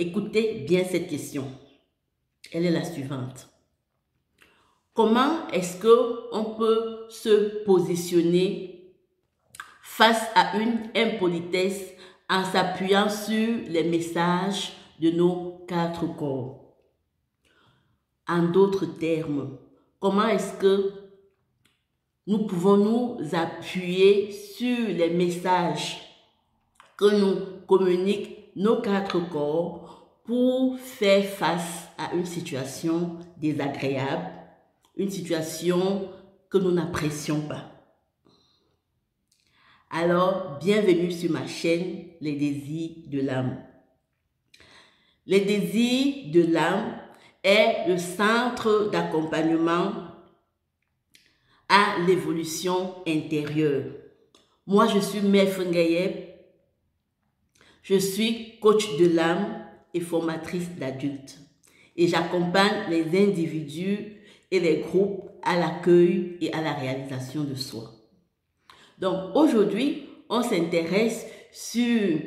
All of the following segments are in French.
Écoutez bien cette question. Elle est la suivante. Comment est-ce que on peut se positionner face à une impolitesse en s'appuyant sur les messages de nos quatre corps? En d'autres termes, comment est-ce que nous pouvons nous appuyer sur les messages que nous communiquent nos quatre corps pour faire face à une situation désagréable, une situation que nous n'apprécions pas. Alors, bienvenue sur ma chaîne Les désirs de l'âme. Les désirs de l'âme est le centre d'accompagnement à l'évolution intérieure. Moi, je suis Mère Ngayeb. Je suis coach de l'âme et formatrice d'adultes. Et j'accompagne les individus et les groupes à l'accueil et à la réalisation de soi. Donc aujourd'hui, on s'intéresse sur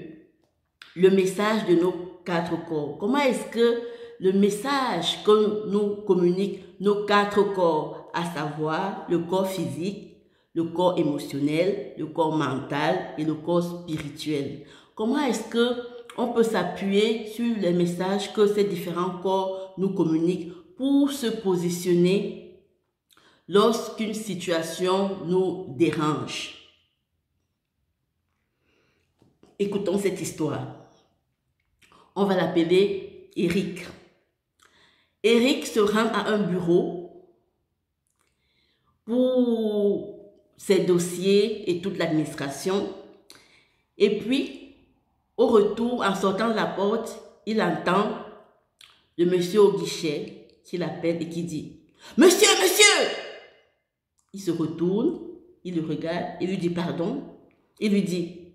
le message de nos quatre corps. Comment est-ce que le message que nous communiquent nos quatre corps, à savoir le corps physique, le corps émotionnel, le corps mental et le corps spirituel? Comment est-ce que on peut s'appuyer sur les messages que ces différents corps nous communiquent pour se positionner lorsqu'une situation nous dérange? Écoutons cette histoire. On va l'appeler Eric. Eric se rend à un bureau pour ses dossiers et toute l'administration. Et puis, au retour, en sortant de la porte, il entend le monsieur au guichet qui l'appelle et qui dit Monsieur, monsieur Il se retourne, il le regarde, il lui dit pardon. Il lui dit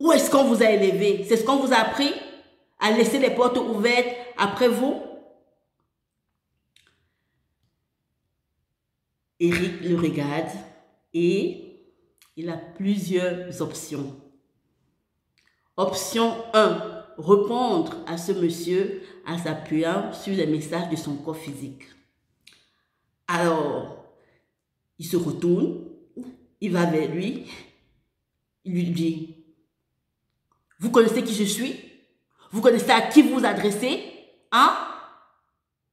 Où est-ce qu'on vous a élevé? C'est ce qu'on vous a appris À laisser les portes ouvertes après vous? Eric le regarde et il a plusieurs options. Option 1 répondre à ce monsieur en s'appuyant sur les messages de son corps physique. Alors, il se retourne, il va vers lui, il lui dit, vous connaissez qui je suis? Vous connaissez à qui vous adressez Hein?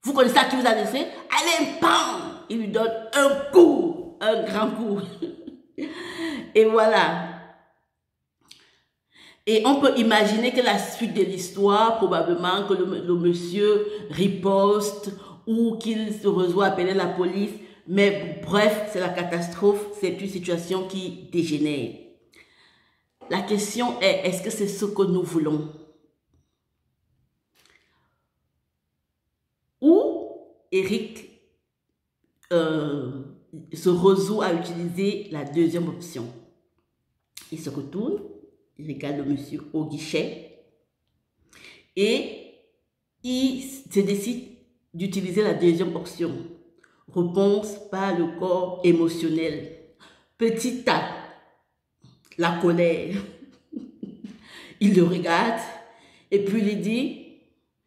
Vous connaissez à qui vous adressez? Allez, pam Il lui donne un coup, un grand coup. Et voilà, et on peut imaginer que la suite de l'histoire, probablement que le, monsieur riposte ou qu'il se reçoit appeler la police. Mais bref, c'est la catastrophe, c'est une situation qui dégénère. La question est, est-ce que c'est ce que nous voulons? Ou Eric euh, se résout à utiliser la deuxième option? Il se retourne regarde le monsieur au guichet et il se décide d'utiliser la deuxième option. Réponse par le corps émotionnel. Petit A, la colère. il le regarde et puis il dit,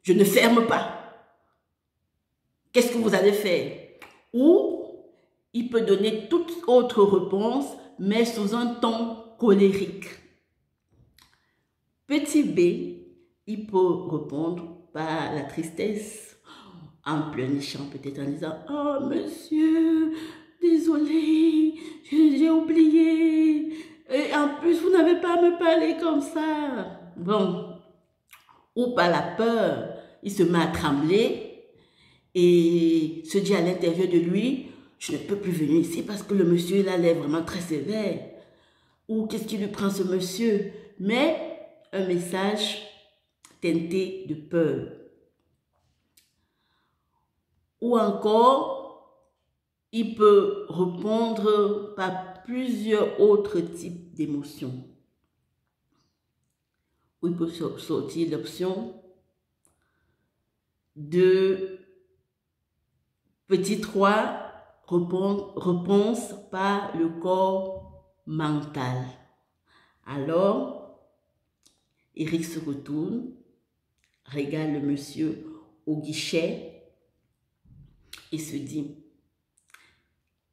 je ne ferme pas. Qu'est-ce que vous allez faire? Ou il peut donner toute autre réponse, mais sous un ton colérique. Petit b, il peut répondre par la tristesse, en pleurnichant peut-être en disant « Oh monsieur, désolé, j'ai oublié. Et en plus, vous n'avez pas à me parler comme ça. » Bon, ou par la peur, il se met à trembler et se dit à l'intérieur de lui « Je ne peux plus venir ici parce que le monsieur, il a l'air vraiment très sévère. » Ou qu'est-ce qui lui prend ce monsieur? Mais message teinté de peur. Ou encore, il peut répondre par plusieurs autres types d'émotions. Ou il peut sortir l'option de petit 3, réponse par le corps mental. Alors, Eric se retourne regarde le monsieur au guichet et se dit,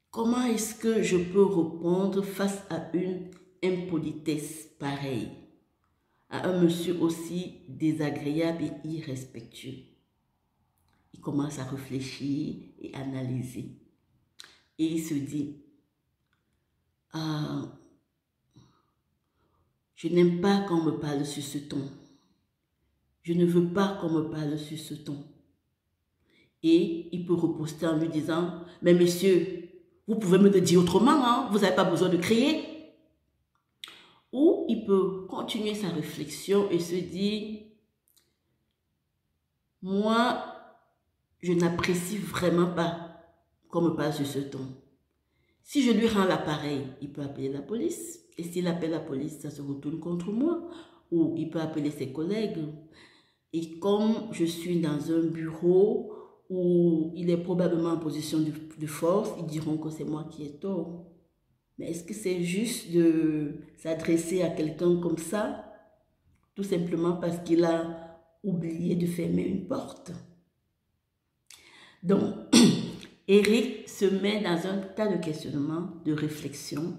comment est-ce que je peux répondre face à une impolitesse pareille, à un monsieur aussi désagréable et irrespectueux? Il commence à réfléchir et analyser. Et il se dit, ah, je n'aime pas qu'on me parle sur ce ton. Je ne veux pas qu'on me parle sur ce ton. Et il peut reposter en lui disant, mais monsieur, vous pouvez me le dire autrement, hein? vous n'avez pas besoin de crier. Ou il peut continuer sa réflexion et se dire, moi, je n'apprécie vraiment pas qu'on me parle sur ce ton. Si je lui rends l'appareil, il peut appeler la police. Et s'il appelle la police, ça se retourne contre moi. Ou il peut appeler ses collègues. Et comme je suis dans un bureau où il est probablement en position de, force, ils diront que c'est moi qui ai tort. Mais est-ce que c'est juste de s'adresser à quelqu'un comme ça, tout simplement parce qu'il a oublié de fermer une porte? Donc, Eric se met dans un tas de questionnements, de réflexions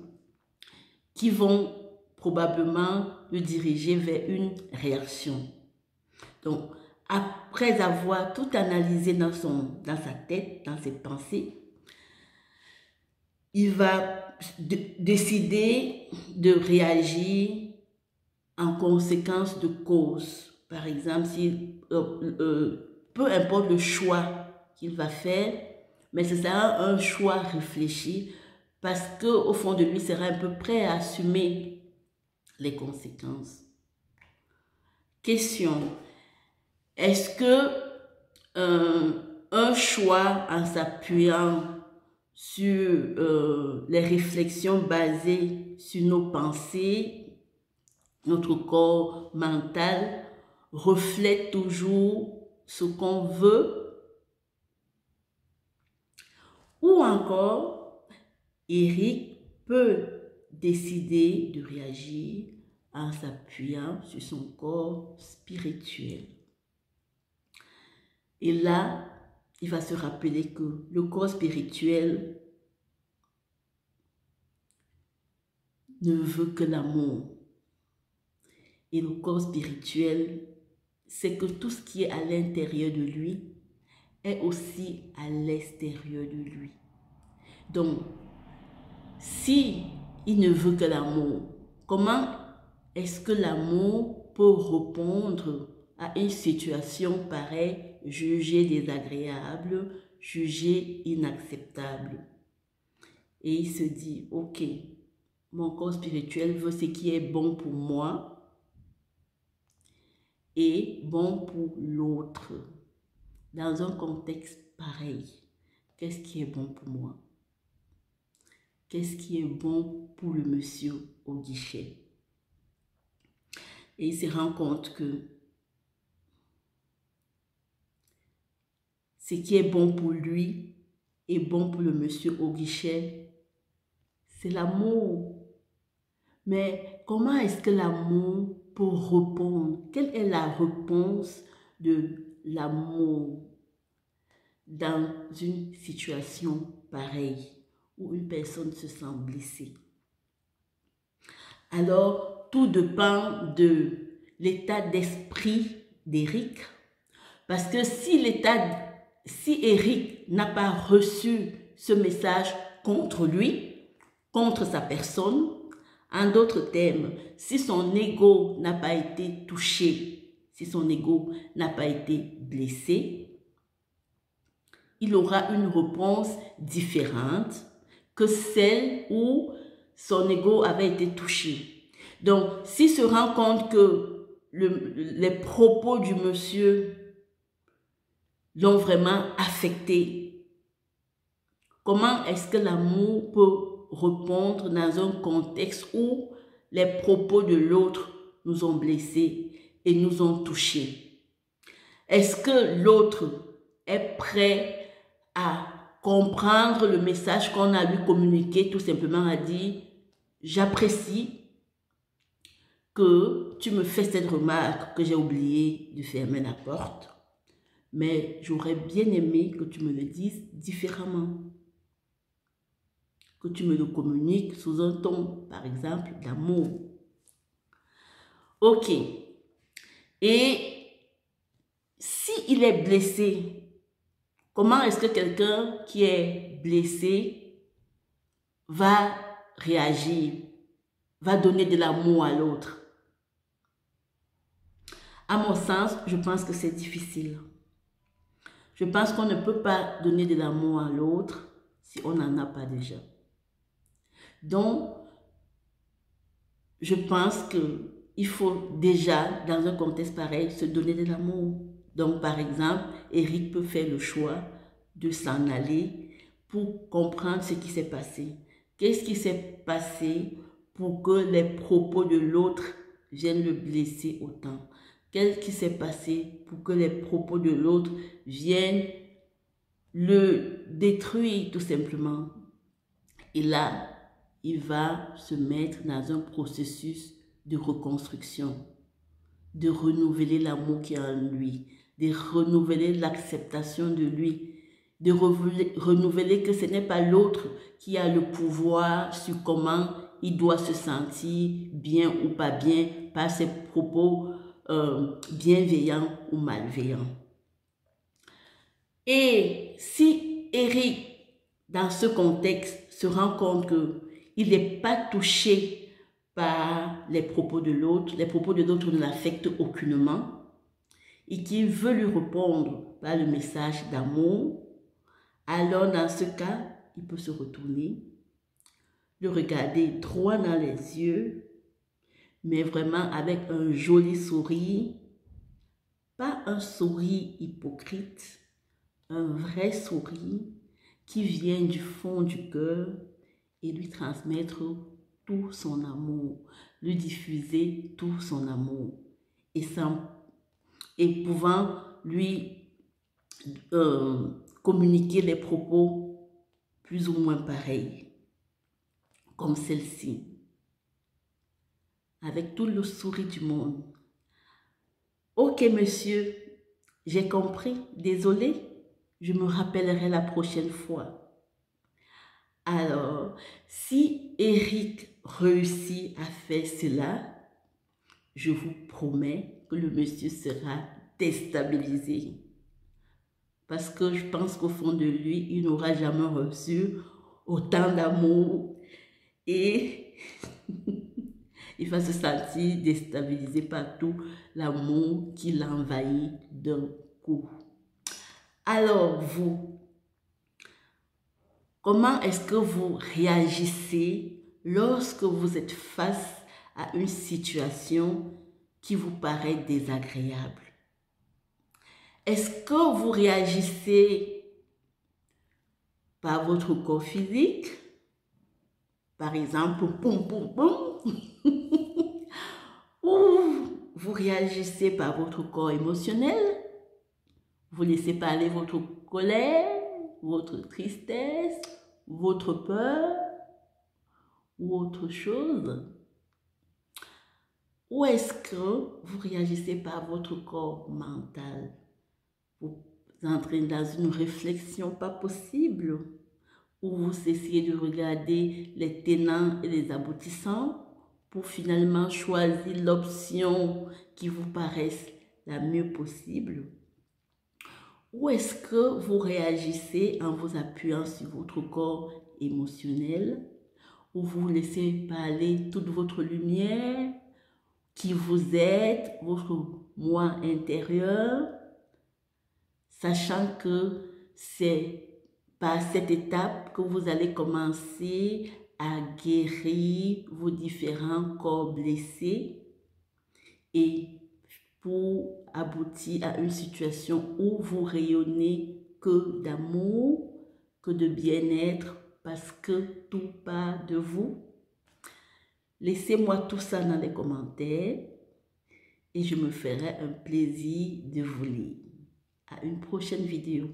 qui vont probablement le diriger vers une réaction. Donc, après avoir tout analysé dans, son, dans sa tête, dans ses pensées, il va décider de réagir en conséquence de cause. Par exemple, si, euh, euh, peu importe le choix qu'il va faire, mais ce sera un choix réfléchi parce qu'au fond de lui, sera un peu prêt à assumer les conséquences. Question, est-ce que euh, un choix en s'appuyant sur euh, les réflexions basées sur nos pensées, notre corps mental, reflète toujours ce qu'on veut ou encore, Eric peut décider de réagir en s'appuyant sur son corps spirituel. Et là, il va se rappeler que le corps spirituel ne veut que l'amour. Et le corps spirituel, c'est que tout ce qui est à l'intérieur de lui est aussi à l'extérieur de lui. Donc, si il ne veut que l'amour, comment est-ce que l'amour peut répondre à une situation pareille, jugée désagréable, jugée inacceptable? Et il se dit, ok, mon corps spirituel veut ce qui est bon pour moi et bon pour l'autre dans un contexte pareil, qu'est-ce qui est bon pour moi? Qu'est-ce qui est bon pour le monsieur au guichet? Et il se rend compte que ce qui est bon pour lui et bon pour le monsieur au guichet, c'est l'amour. Mais comment est-ce que l'amour peut répondre? Quelle est la réponse de l'amour dans une situation pareille où une personne se sent blessée. Alors, tout dépend de l'état d'esprit d'Éric. Parce que si l'état, si Eric n'a pas reçu ce message contre lui, contre sa personne, en d'autres termes, si son ego n'a pas été touché si son ego n'a pas été blessé, il aura une réponse différente que celle où son ego avait été touché. Donc, s'il se rend compte que les propos du monsieur l'ont vraiment affecté, comment est-ce que l'amour peut répondre dans un contexte où les propos de l'autre nous ont blessés et nous ont touchés. Est-ce que l'autre est prêt à comprendre le message qu'on a lui communiqué, tout simplement à dire, j'apprécie que tu me fais cette remarque que j'ai oublié de fermer la porte, mais j'aurais bien aimé que tu me le dises différemment. Que tu me le communiques sous un ton, par exemple, d'amour. Ok. Et s'il est blessé, comment est-ce que quelqu'un qui est blessé va réagir, va donner de l'amour à l'autre? À mon sens, je pense que c'est difficile. Je pense qu'on ne peut pas donner de l'amour à l'autre si on n'en a pas déjà. Donc, je pense qu'il faut déjà, dans un contexte pareil, se donner de l'amour. Donc, par exemple, Eric peut faire le choix de s'en aller pour comprendre ce qui s'est passé. Qu'est-ce qui s'est passé pour que les propos de l'autre viennent le blesser autant? Qu'est-ce qui s'est passé pour que les propos de l'autre viennent le détruire tout simplement? Et là, il va se mettre dans un processus de reconstruction, de renouveler l'amour qui est en lui, de renouveler l'acceptation de lui, de renouveler que ce n'est pas l'autre qui a le pouvoir sur comment il doit se sentir bien ou pas bien par ses propos euh, bienveillant ou malveillant. Et si Eric, dans ce contexte, se rend compte qu'il n'est pas touché par les propos de l'autre, les propos de l'autre ne l'affectent aucunement, et qu'il veut lui répondre par le message d'amour, alors dans ce cas, il peut se retourner, le regarder droit dans les yeux mais vraiment avec un joli sourire, pas un sourire hypocrite, un vrai sourire qui vient du fond du cœur et lui transmettre son amour, lui diffuser tout son amour et, sans, et pouvant lui euh, communiquer les propos plus ou moins pareils, comme celle-ci avec tout le sourire du monde. Ok, monsieur, j'ai compris. Désolé, je me rappellerai la prochaine fois. Alors, si Eric réussit à faire cela, je vous promets que le monsieur sera déstabilisé. Parce que je pense qu'au fond de lui, il n'aura jamais reçu autant d'amour et il va se sentir déstabilisé par tout l'amour qui l'envahit d'un coup. Alors vous, comment est-ce que vous réagissez lorsque vous êtes face à une situation qui vous paraît désagréable? Est-ce que vous réagissez par votre corps physique? Par exemple, ou vous réagissez par votre corps émotionnel, vous laissez parler votre colère, votre tristesse, votre peur ou autre chose. Ou est-ce que vous réagissez par votre corps mental? Vous entrez dans une réflexion pas possible où vous essayez de regarder les tenants et les aboutissants pour finalement choisir l'option qui vous paraisse la mieux possible? Ou est-ce que vous réagissez en vous appuyant sur votre corps émotionnel? Ou vous laissez parler toute votre lumière qui vous aide, votre moi intérieur, sachant que c'est par cette étape que vous allez commencer à guérir vos différents corps blessés et pour aboutir à une situation où vous rayonnez que d'amour, que de bien-être, parce que tout part de vous. Laissez-moi tout ça dans les commentaires et je me ferai un plaisir de vous lire. À une prochaine vidéo.